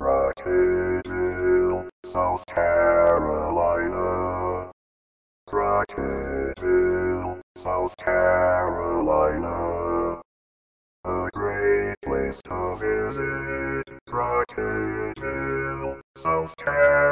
Crocketville, South Carolina. Crocketville, South Carolina. A great place to visit. Crocketville, South Carolina.